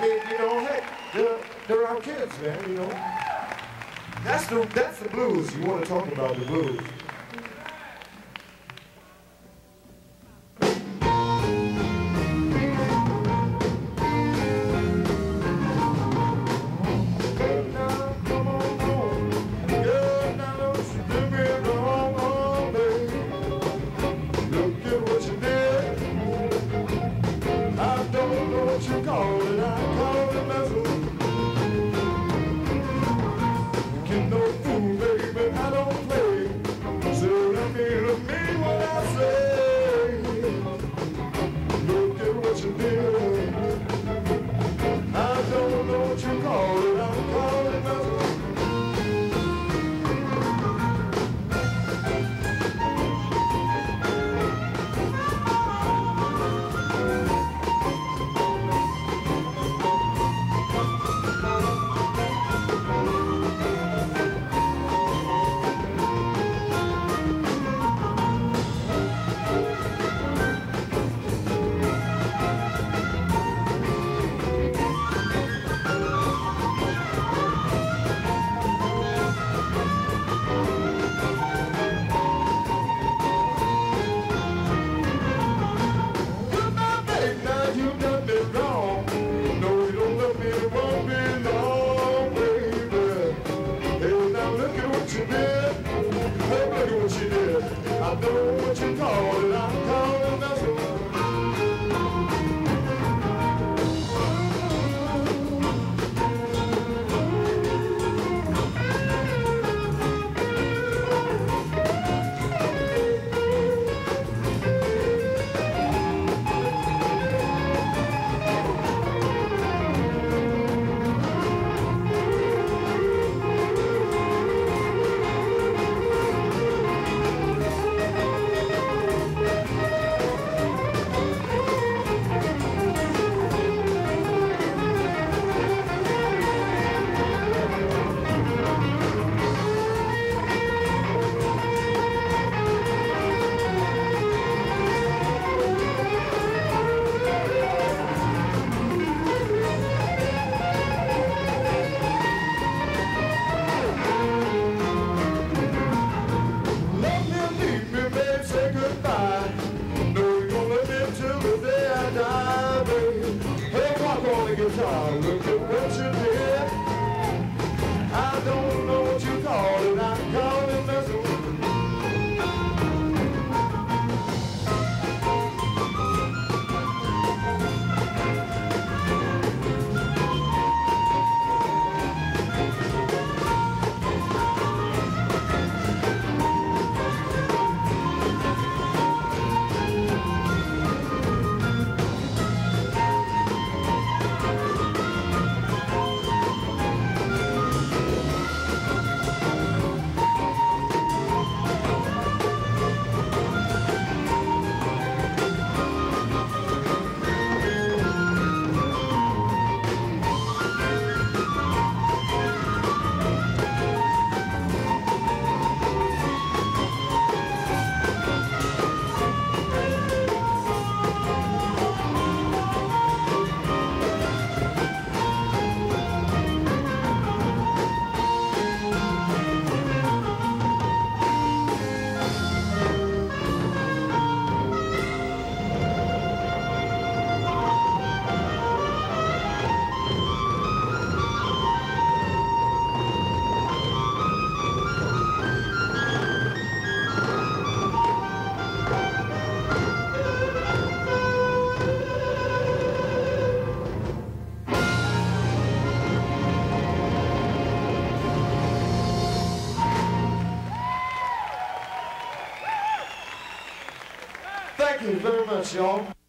You know, hey, they're, they're our kids, man, you know. That's the, that's the blues. You want to talk about the blues. Look at what you did. Hey, look at what you did. I don't know what you call it. I'm calling that's what guitar. Thank you very much, y'all.